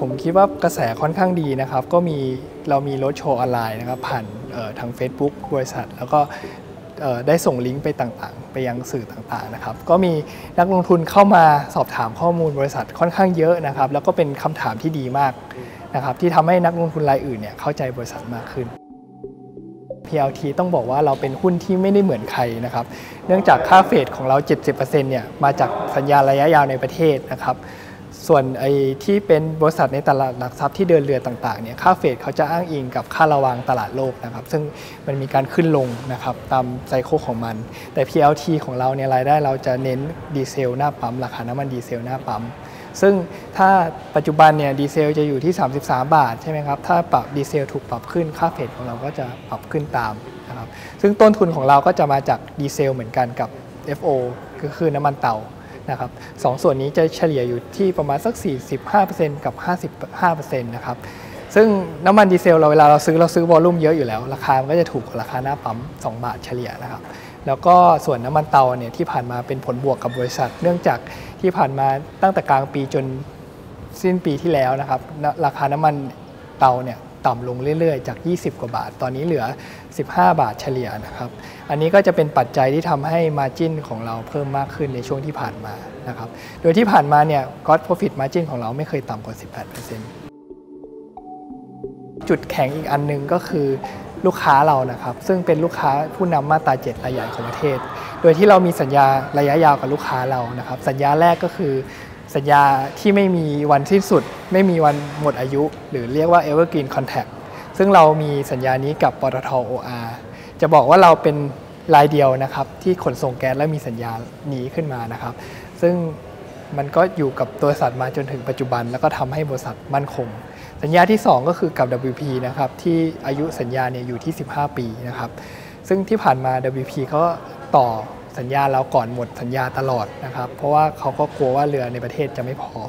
ผมคิดว่ากระแสค่อนข้างดีนะครับ ก็มีเรามีรถโชว์ออนไลน์นะครับ ผ่านทาง Facebook บริษัท แล้วก็ได้ส่งลิงก์ไปต่างๆ ไปยังสื่อต่างๆนะครับ ก็มีนักลงทุนเข้ามาสอบถามข้อมูลบริษัทค่อนข้างเยอะนะครับ แล้วก็เป็นคำถามที่ดีมากนะครับ ที่ทำให้นักลงทุนรายอื่นเนี่ยเข้าใจบริษัทมากขึ้น PLT ต้องบอกว่าเราเป็นหุ้นที่ไม่ได้เหมือนใครนะครับ เนื่องจากค่าเฟดของเรา 70%เนี่ยมาจากสัญญาระยะยาวในประเทศนะครับ ส่วนไอ้ที่เป็นบริษัทในตลาดหลักทรัพย์ที่เดินเรือต่างๆเนี่ยค่าเฟดเขาจะอ้างอิงกับค่าระวังตลาดโลกนะครับ ซึ่งมันมีการขึ้นลงนะครับตามไซเคิลของมัน แต่ PLT ของเราเนี่ยรายได้เราจะเน้นดีเซลหน้าปั๊มราคาน้ำมันดีเซลหน้าปั๊มซึ่งถ้าปัจจุบันเนี่ยดีเซลจะอยู่ที่ 33 บาทใช่ไหมครับถ้าปรับดีเซลถูกปรับขึ้นค่าเฟดของเราก็จะปรับขึ้นตามนะครับซึ่งต้นทุนของเราก็จะมาจากดีเซลเหมือนกันกับ FO ก็คือน้ำมันเตา นะครับสองส่วนนี้จะเฉลี่ยอยู่ที่ประมาณสัก 45%กับ 55%นะครับซึ่งน้ำมันดีเซลเราเวลาเราซื้อเราซื้อวอลลุ่มเยอะอยู่แล้ว ราคามันก็จะถูกกว่าราคาหน้าปั๊ม 2 บาทเฉลี่ยนะครับแล้วก็ส่วนน้ำมันเตาเนี่ยที่ผ่านมาเป็นผลบวกกับบริษัท เนื่องจากที่ผ่านมาตั้งแต่กลางปีจนสิ้นปีที่แล้วนะครับราคาน้ำมันเตาเนี่ย ต่ำลงเรื่อยๆ จาก 20 กว่าบาท ตอนนี้เหลือ 15 บาทเฉลี่ยนะครับ อันนี้ก็จะเป็นปัจจัยที่ทำให้มาจิ้นของเราเพิ่มมากขึ้นในช่วงที่ผ่านมานะครับ โดยที่ผ่านมาเนี่ยก็ o โ profit margin ของเราไม่เคยต่ำกว่า 18%จุดแข็งอีกอันนึงก็คือลูกค้าเรานะครับ ซึ่งเป็นลูกค้าผู้นำมาตรา7รายใหญ่ของประเทศ โดยที่เรามีสัญญาระยะยาวกับลูกค้าเรานะครับ สัญญาแรกก็คือ สัญญาที่ไม่มีวันสิ้นสุด ไม่มีวันหมดอายุ หรือเรียกว่า evergreen contract ซึ่งเรามีสัญญานี้กับปตท OR จะบอกว่าเราเป็นรายเดียวนะครับ ที่ขนส่งแก๊สและมีสัญญานี้ขึ้นมานะครับ ซึ่งมันก็อยู่กับบริษัทมาจนถึงปัจจุบัน แล้วก็ทำให้บริษัทมั่นคง สัญญาที่ 2 ก็คือกับ WP นะครับที่อายุสัญญาเนี่ยอยู่ที่ 15 ปีนะครับซึ่งที่ผ่านมา WP ก็ต่อ สัญญาเราก่อนหมดสัญญาตลอดนะครับ เพราะว่าเขาก็กลัวว่าเรือในประเทศจะไม่พอ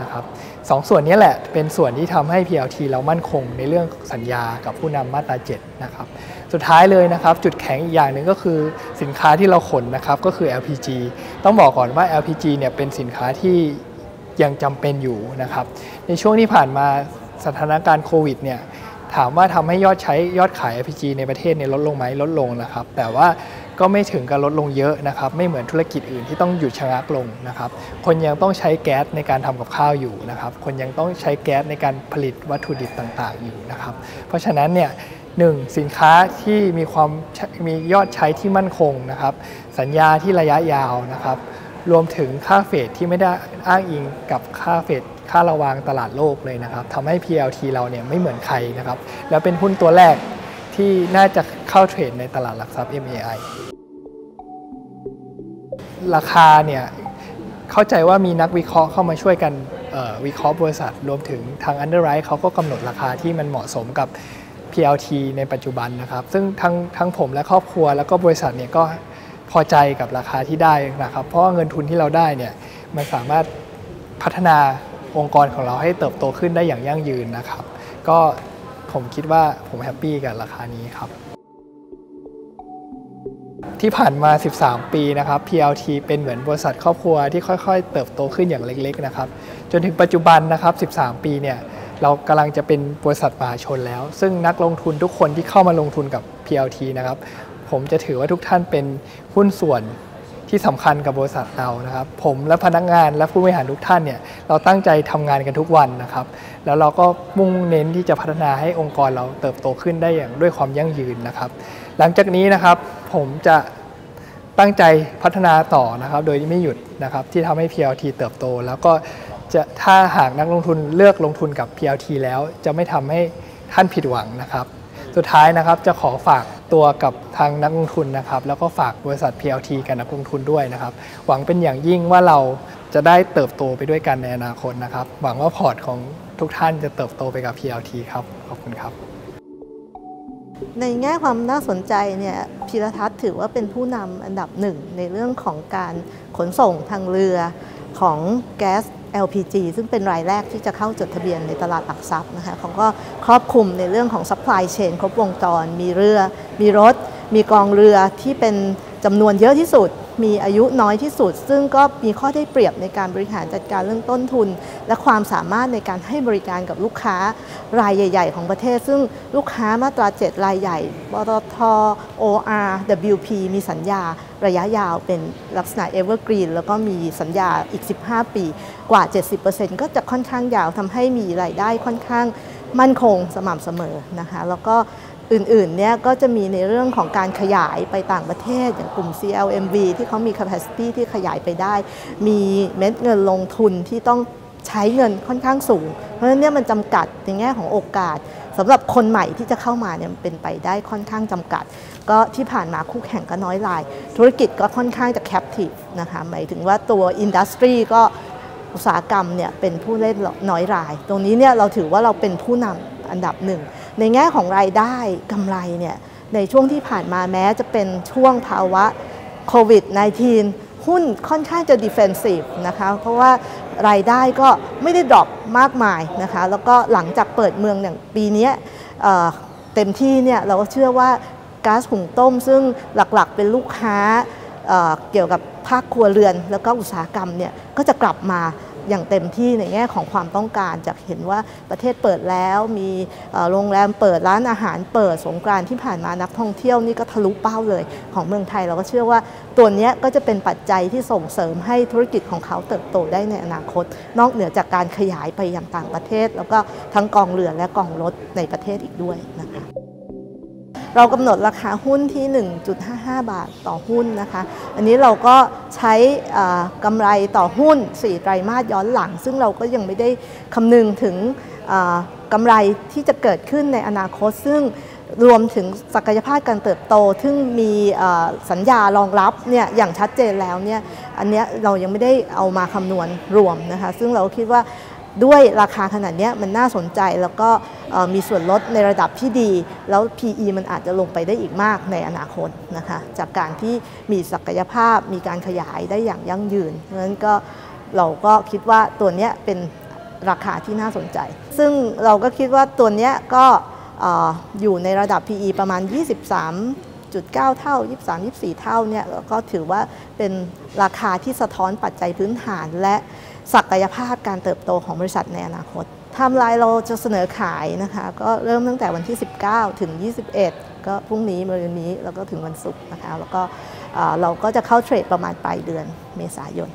นะครับสองส่วนนี้แหละเป็นส่วนที่ทำให้ PLT เรามั่นคงในเรื่องสัญญากับผู้นำมาตรา7นะครับสุดท้ายเลยนะครับ จุดแข็งอีกอย่างหนึ่งก็คือสินค้าที่เราขนนะครับก็คือ LPG ต้องบอกก่อนว่า LPG เนี่ยเป็นสินค้าที่ยังจำเป็นอยู่นะครับ ในช่วงที่ผ่านมาสถานการณ์โควิดเนี่ยถามว่าทำให้ยอดใช้ยอดขาย LPG ในประเทศเนี่ยลดลงไหมลดลงนะครับ แต่ว่า ก็ไม่ถึงกับลดลงเยอะนะครับไม่เหมือนธุรกิจอื่นที่ต้องหยุดชะงักลงนะครับคนยังต้องใช้แก๊สในการทำกับข้าวอยู่นะครับคนยังต้องใช้แก๊สในการผลิตวัตถุดิบต่างๆ อยู่นะครับเพราะฉะนั้นเนี่ยหนึ่งสินค้าที่มีความมียอดใช้ที่มั่นคงนะครับสัญญาที่ระยะยาวนะครับรวมถึงค่าเฟดที่ไม่ได้อ้างอิงกับค่าเฟดค่าระวางตลาดโลกเลยนะครับทำให้ PLT เราเนี่ยไม่เหมือนใครนะครับแล้วเป็นหุ้นตัวแรกที่น่าจะเข้าเทรดในตลาดหลักทรัพย์ MAI ราคาเนี่ยเข้าใจว่ามีนักวิเคราะห์เข้ามาช่วยกันวิเคราะห์บริษัท รวมถึงทาง Underwrite เขาก็กำหนดราคาที่มันเหมาะสมกับ PLT ในปัจจุบันนะครับ ซึ่งทั้งทั้งผมและครอบครัวแล้วก็บริษัทเนี่ยก็พอใจกับราคาที่ได้นะครับ เพราะเงินทุนที่เราได้เนี่ยมันสามารถพัฒนาองค์กรของเราให้เติบโตขึ้นได้อย่างยั่งยืนนะครับ ก็ผมคิดว่าผมแฮปปี้กับราคานี้ครับ ที่ผ่านมา 13 ปีนะครับ PLT เป็นเหมือนบริษัทครอบครัวที่ค่อยๆ เติบโตขึ้นอย่างเล็กๆนะครับ จนถึงปัจจุบันนะครับ 13 ปีเนี่ยเรากำลังจะเป็นบริษัทมหาชนแล้ว ซึ่งนักลงทุนทุกคนที่เข้ามาลงทุนกับ PLT นะครับ ผมจะถือว่าทุกท่านเป็นหุ้นส่วนที่สำคัญกับบริษัทเรานะครับ ผมและพนักงานและผู้บริหารทุกท่านเนี่ยเราตั้งใจทำงานกันทุกวันนะครับ แล้วเราก็มุ่งเน้นที่จะพัฒนาให้องค์กรเราเติบโตขึ้นได้อย่างด้วยความยั่งยืนนะครับ หลังจากนี้นะครับ ผมจะตั้งใจพัฒนาต่อนะครับ โดยที่ไม่หยุดนะครับที่ทำให้ PLT เติบโต แล้วก็จะถ้าหากนักลงทุนเลือกลงทุนกับ PLT แล้วจะไม่ทำให้ท่านผิดหวังนะครับ สุดท้ายนะครับจะขอฝากตัวกับทางนักลงทุนนะครับ แล้วก็ฝากบริษัท PLT กับนักลงทุนด้วยนะครับ หวังเป็นอย่างยิ่งว่าเราจะได้เติบโตไปด้วยกันในอนาคตนะครับ หวังว่าพอร์ตของทุกท่านจะเติบโตไปกับ PLT ครับ ขอบคุณครับ ในแง่ความน่าสนใจเนี่ยพิรทัศน์ถือว่าเป็นผู้นำอันดับหนึ่งในเรื่องของการขนส่งทางเรือของแก๊ส LPG ซึ่งเป็นรายแรกที่จะเข้าจดทะเบียนในตลาดหลักทรัพย์นะคะเขาก็ครอบคลุมในเรื่องของ supply chain ครบวงจร มีเรือ มีรถ มีกองเรือที่เป็นจำนวนเยอะที่สุด มีอายุน้อยที่สุด ซึ่งก็มีข้อได้เปรียบในการบริหารจัดการเรื่องต้นทุน และความสามารถในการให้บริการกับลูกค้ารายใหญ่ ๆ ของประเทศ ซึ่งลูกค้ามาตรา 7 รายใหญ่ปตท OR WP มีสัญญาระยะยาวเป็นลักษณะ evergreen แล้วก็มีสัญญาอีก 15 ปีกว่า 70%ก็จะค่อนข้างยาวทำให้มีรายได้ค่อนข้างมั่นคงสม่ำเสมอนะคะแล้วก็ อื่นๆ เนี่ยก็จะมีในเรื่องของการขยายไปต่างประเทศ อย่างกลุ่ม CLMV ที่เขามี capacity ที่ขยายไปได้ มีเม็ดเงินลงทุนที่ต้องใช้เงินค่อนข้างสูง เพราะฉะนั้นเนี่ยมันจำกัดในแง่ของโอกาสสำหรับคนใหม่ที่จะเข้ามาเนี่ยมันเป็นไปได้ค่อนข้างจำกัด ก็ที่ผ่านมาคู่แข่งก็น้อยราย ธุรกิจก็ค่อนข้างจะ captive นะคะหมายถึงว่าตัวอินดัสทรีก็อุตสาหกรรมเนี่ยเป็นผู้เล่นน้อยราย ตรงนี้เนี่ยเราถือว่าเราเป็นผู้นำอันดับหนึ่ง ในแง่ของรายได้กำไรเนี่ยในช่วงที่ผ่านมาแม้จะเป็นช่วงภาวะโควิด -19 หุ้นค่อนข้างจะ defensive นะคะเพราะว่ารายได้ก็ไม่ได้ดรอปมากมายนะคะแล้วก็หลังจากเปิดเมืองอย่างปีนี้เต็มที่เนี่ยเราก็เชื่อว่าก๊าซหุงต้มซึ่งหลักๆเป็นลูกค้า เเกี่ยวกับภาคครัวเรือน แล้วก็อุตสาหกรรมเนี่ยก็จะกลับมาอย่างเต็มที่ในแง่ของความต้องการจากเห็นว่าประเทศเปิดแล้วมีโรงแรมเปิดร้านอาหารเปิดสงกรานที่ผ่านมานักท่องเที่ยวนี่ก็ทะลุเป้าเลยของเมืองไทยเราก็เชื่อว่าตัวนี้ก็จะเป็นปัจจัยที่ส่งเสริมให้ธุรกิจของเขาเติบโตได้ในอนาคต นอกเหนือจากการขยายไปยังต่างประเทศ แล้วก็ทั้งกองเรือและกองรถในประเทศอีกด้วยนะคะ เรากำหนดราคาหุ้นที่ 1.55 บาทต่อหุ้นนะคะ อันนี้เราก็ใช้กำไรต่อหุ้น 4 ไตรมาสย้อนหลัง ซึ่งเราก็ยังไม่ได้คำนึงถึงกำไรที่จะเกิดขึ้นในอนาคต ซึ่งรวมถึงศักยภาพการเติบโต ซึ่งมีสัญญารองรับเนี่ยอย่างชัดเจนแล้วเนี่ย อันนี้เรายังไม่ได้เอามาคำนวณรวมนะคะ ซึ่งเราคิดว่า ด้วยราคาขนาดนี้มันน่าสนใจแล้วก็มีส่วนลดในระดับที่ดี แล้ว PE มันอาจจะลงไปได้อีกมากในอนาคตนะคะจากการที่มีศักยภาพมีการขยายได้อย่างยั่งยืนเพราะฉะนั้นก็เราก็คิดว่าตัวนี้เป็นราคาที่น่าสนใจ ซึ่งเราก็คิดว่าตัวนี้ก็อยู่ในระดับ PE ประมาณ 23 9 เท่า 23 24 เท่าเนี่ยก็ถือว่าเป็นราคาที่สะท้อนปัจจัยพื้นฐานและ ศักยภาพการเติบโตของบริษัทในอนาคตทำลายเราจะเสนอขายนะคะก็เริ่มตั้งแต่วันที่ 19 ถึง 21 ก็พรุ่งนี้มรืนนี้แล้วก็ถึงวันศุกร์นะคะแล้วก็เราก็จะเข้าเทรดประมาณปลายเดือนเมษายน